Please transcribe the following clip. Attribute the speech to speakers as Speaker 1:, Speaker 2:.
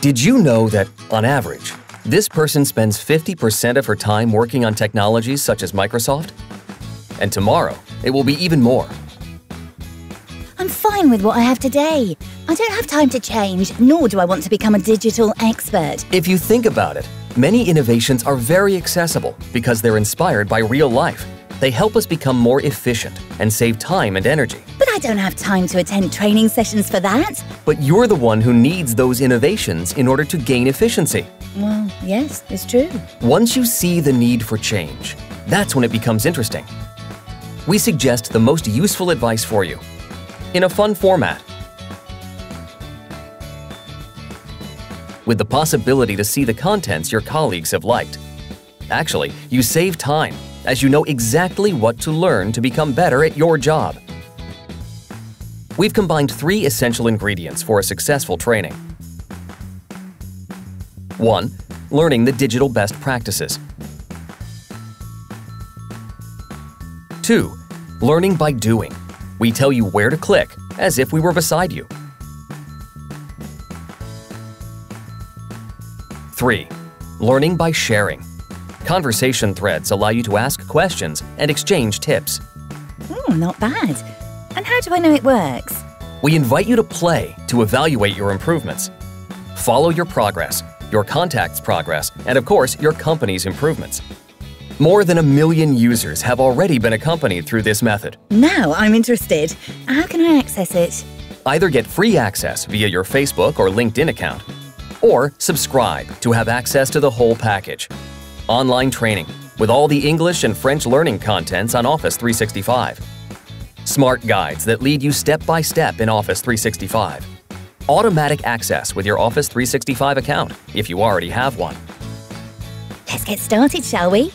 Speaker 1: Did you know that, on average, this person spends 50% of her time working on technologies such as Microsoft? And tomorrow, it will be even more.
Speaker 2: I'm fine with what I have today. I don't have time to change, nor do I want to become a digital expert.
Speaker 1: If you think about it, many innovations are very accessible because they're inspired by real life. They help us become more efficient and save time and energy.
Speaker 2: But I don't have time to attend training sessions for that.
Speaker 1: But you're the one who needs those innovations in order to gain efficiency.
Speaker 2: Well, yes, it's true.
Speaker 1: Once you see the need for change, that's when it becomes interesting. We suggest the most useful advice for you in a fun format. With the possibility to see the contents your colleagues have liked. Actually, you save time as you know exactly what to learn to become better at your job. We've combined three essential ingredients for a successful training. 1. Learning the digital best practices. 2. Learning by doing. We tell you where to click, as if we were beside you. 3. Learning by sharing. Conversation threads allow you to ask questions and exchange tips.
Speaker 2: Hmm, not bad. And how do I know it works?
Speaker 1: We invite you to play to evaluate your improvements. Follow your progress, your contact's progress, and of course, your company's improvements. More than a million users have already been accompanied through this method.
Speaker 2: Now I'm interested. How can I access it?
Speaker 1: Either get free access via your Facebook or LinkedIn account, or subscribe to have access to the whole package. Online training with all the English and French learning contents on Office 365. Smart guides that lead you step by step in Office 365. Automatic access with your Office 365 account if you already have one.
Speaker 2: Let's get started, shall we?